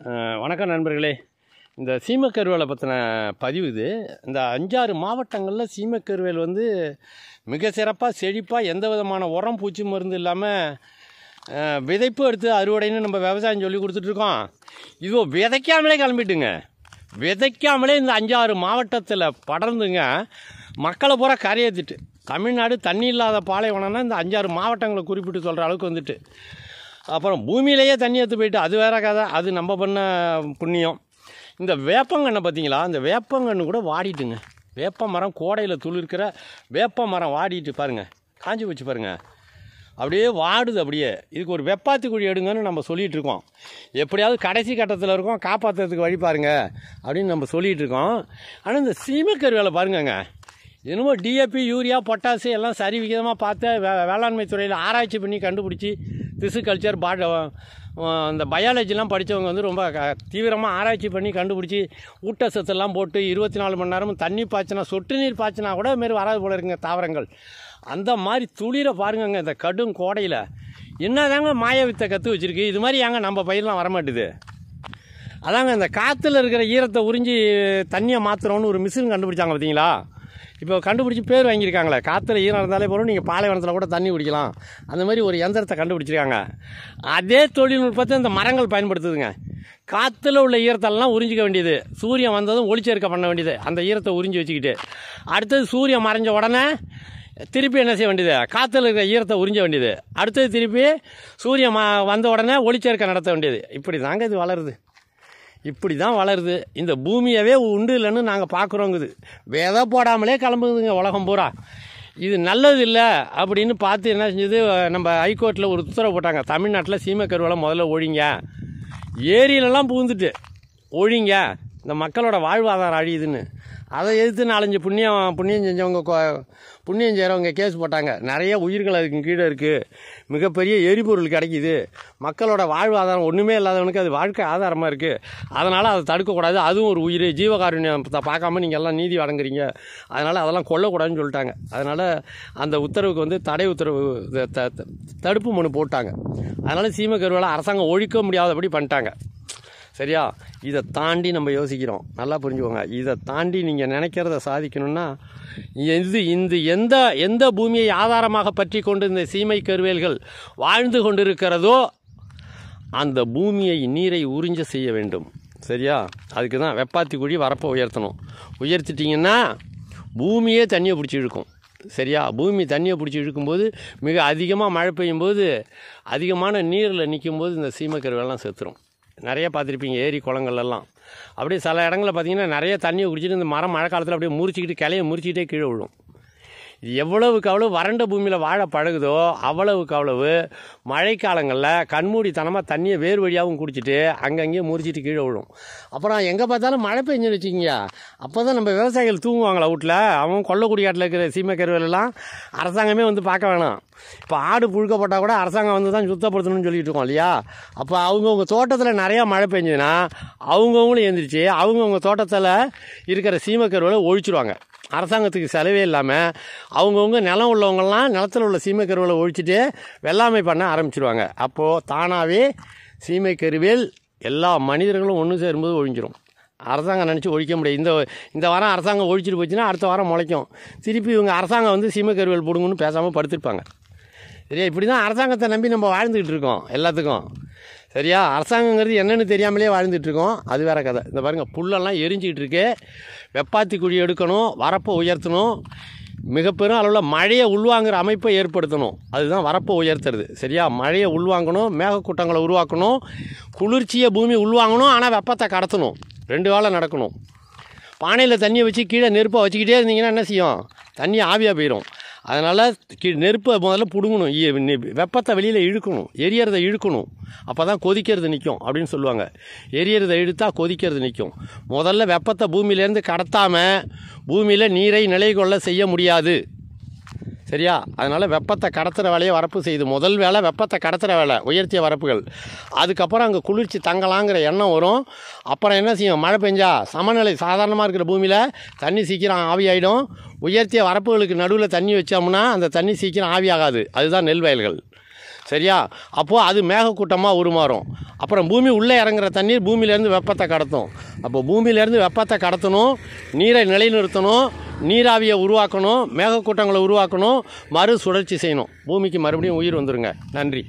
வணக்கம் நண்பர்களே. இந்த சீமக்கருவேலை பற்றின பதிவு இது. இந்த அஞ்சாறு மாவட்டங்களில் சீமக்கருவேல் வந்து மிக சிறப்பாக செழிப்பாக எந்த விதமான உரம் பூச்சி மருந்து இல்லாமல் விதைப்பு எடுத்து அறுவடைன்னு நம்ம விவசாயம் சொல்லி கொடுத்துட்ருக்கோம் இதோ விதைக்காமலே கிளம்பிட்டுங்க. விதைக்காமலே இந்த அஞ்சாறு மாவட்டத்தில் படர்ந்துங்க. மக்களை பூரா கரையேற்றிட்டு தமிழ்நாடு தண்ணி இல்லாத பாலைவனம்னா இந்த அஞ்சாறு மாவட்டங்களை குறிப்பிட்டு சொல்கிற அளவுக்கு வந்துட்டு. அப்புறம் பூமியிலேயே தண்ணி எடுத்து போயிட்டு அது வேற கதை அது நம்ம பண்ண புண்ணியம். இந்த வேப்பங்கண்ணை பார்த்தீங்களா இந்த வேப்பங்கன்று கூட வாடிட்டுங்க. வேப்ப மரம் கோடையில் துளிர்க்கிற வேப்ப மரம் வாடிட்டு பாருங்கள் காஞ்சி போச்சு பாருங்கள் அப்படியே வாடுது அப்படியே. இதுக்கு ஒரு வெப்பாத்தி குழி எடுங்கன்னு நம்ம சொல்லிகிட்டு இருக்கோம். எப்படியாவது கடைசி கட்டத்தில் இருக்கோம் காப்பாற்றுறதுக்கு வழி பாருங்க அப்படின்னு நம்ம சொல்லிகிட்டு இருக்கோம். ஆனால் இந்த சீமைக்கருவேலை பாருங்கங்க. என்னமோ டிஏபி யூரியா பொட்டாசு எல்லாம் சரி விகிதமாக பார்த்து வே வேளாண்மை துறையில் ஆராய்ச்சி பண்ணி கண்டுபிடிச்சி திசு கல்ச்சர் பா இந்த பயாலஜிலாம் படித்தவங்க வந்து ரொம்ப தீவிரமாக ஆராய்ச்சி பண்ணி கண்டுபிடிச்சி ஊட்டச்சத்தெல்லாம் போட்டு இருபத்தி நாலு மணி நேரமும் தண்ணி பாய்ச்சினா சொட்டு நீர் பாய்ச்சினா கூட மாரி வராது போல இருக்குங்க தாவரங்கள். அந்த மாதிரி துளிர பாருங்கங்க இந்த கடும் கோடையில். என்னதாங்க மாய வித்தை கற்று வச்சுருக்கு? இது மாதிரி ஏங்க நம்ம பயிரெலாம் வரமாட்டுது? அதாங்க இந்த காற்றுல இருக்கிற ஈரத்தை உறிஞ்சி தண்ணியை மாற்றுறோன்னு ஒரு மிஷின் கண்டுபிடிச்சாங்க பார்த்தீங்களா இப்போ கண்டுபிடிச்சி பேர் வாங்கியிருக்காங்களே. காற்றுல ஈரம் இருந்தாலே போதும் நீங்கள் பாலைவனத்தில் கூட தண்ணி குடிக்கலாம். அந்த மாதிரி ஒரு எந்திரத்தை கண்டுபிடிச்சிருக்காங்க. அதே தொழில்நுட்பத்தை இந்த மரங்கள் பயன்படுத்துதுங்க. காற்றுல உள்ள ஈரத்தெல்லாம் உறிஞ்சிக்க வேண்டியது. சூரியன் வந்ததும் ஒளிச்சேர்க்கை பண்ண வேண்டியது. அந்த ஈரத்தை உறிஞ்சி வச்சுக்கிட்டு. அடுத்தது சூரியன் மறைஞ்ச உடனே திருப்பி என்ன செய்ய வேண்டியது? காற்றுல இருக்கிற ஈரத்தை உறிஞ்ச வேண்டியது. அடுத்தது திருப்பி சூரியன் ம- வந்த உடனே ஒளிச்சேர்க்கை நடத்த வேண்டியது. இப்படி தாங்க இது வளருது. இப்படி தான் வளருது. இந்த பூமியவே உண்டு இல்லைன்னு நாங்கள் பார்க்குறோங்குது விதை போடாமலே கிளம்புதுங்க உலகம் பூரா. இது நல்லது இல்லை அப்படின்னு பார்த்து என்ன செஞ்சது? நம்ம ஹைகோர்ட்டில் ஒரு உத்தரவு போட்டாங்க. தமிழ்நாட்டில் சீமை கருவெல்லாம் முதல்ல ஒழிங்க. ஏரியிலலாம் பூந்துட்டு ஒழிங்க. இந்த மக்களோட வாழ்வாதாரம் அழியுதுன்னு. அதை எதிர்த்து நாலஞ்சு புண்ணியம் புண்ணியம் செஞ்சவங்க கொ- புண்ணியம் செய்கிறவங்க கேஸ் போட்டாங்க. நிறைய உயிர்கள் அதுக்கு கீழே இருக்குது மிகப்பெரிய எரிபொருள் கிடைக்குது. மக்களோட வாழ்வாதாரம் ஒன்றுமே இல்லாதவனுக்கு அது வாழ்க்கை ஆதாரமாக இருக்குது அதனால் அதை தடுக்கக்கூடாது. அதுவும் ஒரு உயிர் ஜீவகாருண்யத்தை பார்க்காம நீங்கள் எல்லாம் நீதி வழங்குறீங்க. அதனால் அதெல்லாம் கொல்லக்கூடாதுன்னு சொல்லிட்டாங்க. அதனால் அந்த உத்தரவுக்கு வந்து தடை உத்தரவு த- தடுப்பு மனு போட்டாங்க. அதனால் சீமை கருவேலை அரசாங்கம் ஒழிக்க முடியாதபடி பண்ணிட்டாங்க. சரியா? இதை தாண்டி நம்ம யோசிக்கிறோம். நல்லா புரிஞ்சுக்கோங்க. இதை தாண்டி நீங்கள் நினைக்கிறத சாதிக்கணும்னா இது இந்த எந்த எந்த பூமியை ஆதாரமாக பற்றி கொண்டு இந்த சீமை கருவேல்கள் வாழ்ந்து கொண்டிருக்கிறதோ அந்த பூமியை நீரை உறிஞ்ச செய்ய வேண்டும். சரியா? அதுக்கு தான் வெப்பாத்தி குழி வரப்போ உயர்த்தணும். உயர்த்திட்டிங்கன்னா பூமியே தண்ணியை பிடிச்சி இழுக்கும். சரியா? பூமி தண்ணியை பிடிச்சி இழுக்கும்போது மிக அதிகமாக மழை பெய்யும்போது அதிகமான நீரில் நிற்கும்போது இந்த சீமக்கருவெல்லாம் செத்துரும். நிறைய பார்த்துருப்பீங்க ஏரி குளங்கள்லாம் அப்படியே சில இடங்களில் பார்த்தீங்கன்னா நிறைய தண்ணியை குடிச்சிட்டு இந்த மரம் மழை காலத்தில் அப்படியே முறிச்சிக்கிட்டு கிளைய முறிச்சிக்கிட்டே கீழே விழும். எவ்வளவுக்கு அவ்வளவு வறண்ட பூமியில் வாழ பழகுதோ அவ்வளவுக்கு அவ்வளவு மழைக்காலங்களில் கண்மூடித்தனமாக தண்ணியை வேர் வழியாகவும் குடிச்சிட்டு அங்கங்கேயே முறிச்சிட்டு கீழே விழும். அப்புறம் எங்கே பார்த்தாலும் மழை பெஞ்சுன்னு வச்சுக்கிங்க. அப்போ தான் நம்ம விவசாயிகள் தூங்குவாங்களா வீட்டில்? அவன் கொள்ளக்குடியாட்டில் இருக்கிற சீமைக்கருவிலெல்லாம் அரசாங்கமே வந்து பார்க்க வேணாம். இப்போ ஆடு புழுக்கப்பட்டால் கூட அரசாங்கம் வந்து தான் சுத்தப்படுத்தணும்னு சொல்லிட்டு இருக்கோம் இல்லையா? அப்போ அவங்கவுங்க தோட்டத்தில் நிறையா மழை பெஞ்சதுன்னா அவங்கவுங்களும் எழுந்திரிச்சு அவங்கவுங்க தோட்டத்தில் இருக்கிற சீமக்கருவலை ஒழிச்சிருவாங்க. அரசாங்கத்துக்கு செலவே இல்லாமல் அவங்கவுங்க நிலம் உள்ளவங்கள்லாம் நிலத்தில் உள்ள சீமை கருவலை ஒழிச்சிட்டு வெள்ளாமை பண்ண ஆரம்பிச்சிருவாங்க. அப்போது தானாகவே சீமை கருவில் எல்லா மனிதர்களும் ஒன்று சேரும்போது ஒழிஞ்சிரும். அரசாங்கம் நினச்சி ஒழிக்க முடியாது. இந்த இந்த வாரம் அரசாங்கம் ஒழிச்சிட்டு போச்சுன்னா அடுத்த வாரம் முளைக்கும். திருப்பி இவங்க அரசாங்கம் வந்து சீமை கருவேல் போடுங்கன்னு பேசாமல் படுத்திருப்பாங்க. சரியா? இப்படி தான் அரசாங்கத்தை நம்பி நம்ம வாழ்ந்துக்கிட்டு இருக்கோம் எல்லாத்துக்கும். சரியா? அரசாங்கங்கிறது என்னென்னு தெரியாமலே வாழ்ந்துட்டுருக்கோம் அது வேற கதை. இந்த பாருங்கள் புல்லெல்லாம் எரிஞ்சிக்கிட்டு இருக்கு. வெப்பாத்தி குழி எடுக்கணும் வரப்பை உயர்த்தணும். மிக பெரும் அளவில் மழையை உள்வாங்குற அமைப்பை ஏற்படுத்தணும். அதுதான் வரப்பை உயர்த்துறது. சரியா? மழையை உள்வாங்கணும் மேகக்கூட்டங்களை உருவாக்கணும். குளிர்ச்சியை பூமி உள்வாங்கணும் ஆனால் வெப்பத்தை கடத்தணும். ரெண்டு வேளை நடக்கணும். பானையில் தண்ணியை வச்சு கீழே நெருப்பாக வச்சுக்கிட்டே இருந்தீங்கன்னா என்ன செய்யும்? தண்ணி ஆவியாக போயிடும் அதனால் கி நெருப்பை முதல்ல பிடுங்கணும். வெப்பத்தை வெளியில் இழுக்கணும். எரியறதை இழுக்கணும். அப்போ தான் கொதிக்கிறது நிற்கும் அப்படின்னு சொல்லுவாங்க. எரியறதை இழுத்தா கொதிக்கிறது நிற்கும் முதல்ல வெப்பத்தை பூமியிலேருந்து கடத்தாமல் பூமியில் நீரை நிலை கொள்ள செய்ய முடியாது. சரியா? அதனால் வெப்பத்தை கடத்துகிற வேலையை வரப்பு செய்யுது முதல் வேலை வெப்பத்தை கடத்துகிற வேலை உயர்த்திய வரப்புகள். அதுக்கப்புறம் அங்கே குளிர்ச்சி தங்கலாங்கிற எண்ணம் வரும். அப்புறம் என்ன செய்யும்? மழை பெஞ்சா சமநிலை சாதாரணமாக இருக்கிற பூமியில் தண்ணி சீக்கிரம் ஆவியாயிடும் உயர்த்திய வரப்புகளுக்கு நடுவில் தண்ணி வச்சோம்னா அந்த தண்ணி சீக்கிரம் ஆவியாகாது அதுதான் நெல் வயல்கள். சரியா? அப்போது அது மேகக்கூட்டமாக உருமாறும். அப்புறம் பூமி உள்ளே இறங்குற தண்ணீர் பூமியிலேருந்து வெப்பத்தை கடத்தும். அப்போ பூமியிலேருந்து வெப்பத்தை கடத்தணும் நீரை நிலைநிறுத்தணும் நீராவியை உருவாக்கணும் மேகக்கூட்டங்களை உருவாக்கணும் மறு சுழற்சி செய்யணும். பூமிக்கு மறுபடியும் உயிர் வந்துருங்க. நன்றி.